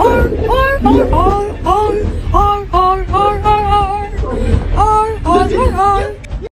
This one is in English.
Mark.